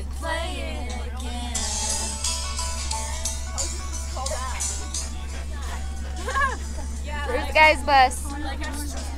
could play it again. Where's the guy's bus?